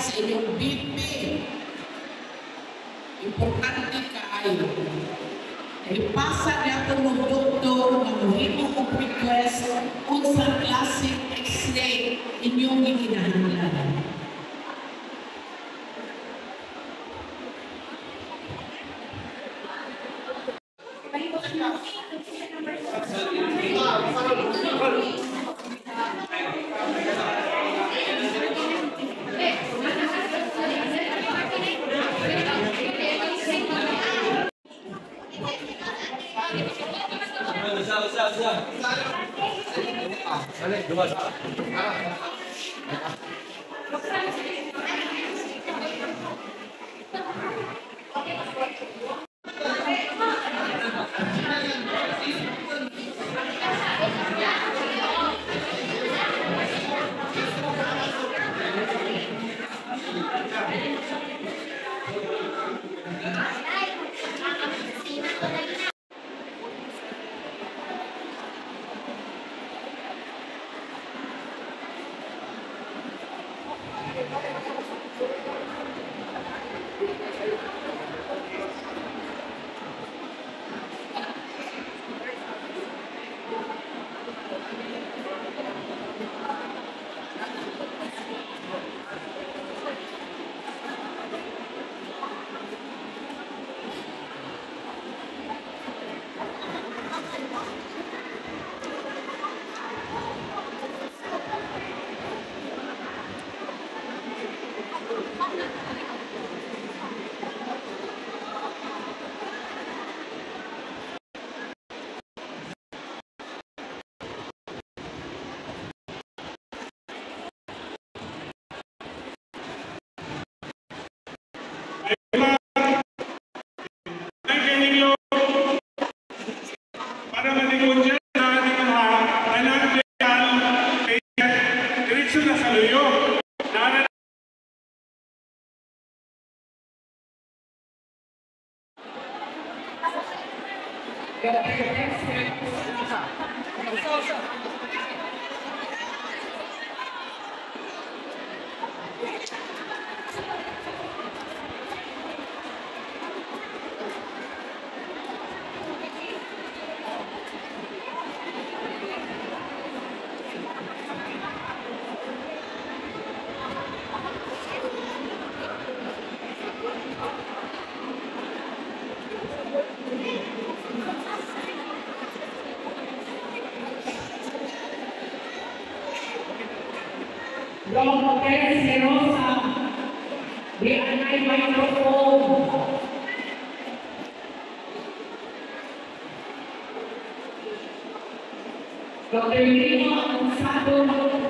Sa inyong BP? Importante kaayo. Ipasa niya ito ng doktor na muhimo kong request kung sa classic x-ray inyong ikinahanglan. 의사 의사 의사 안에 들어가자 Romo Pérez Rosa, de Anay Microphone. Dr. Lino Ansado, para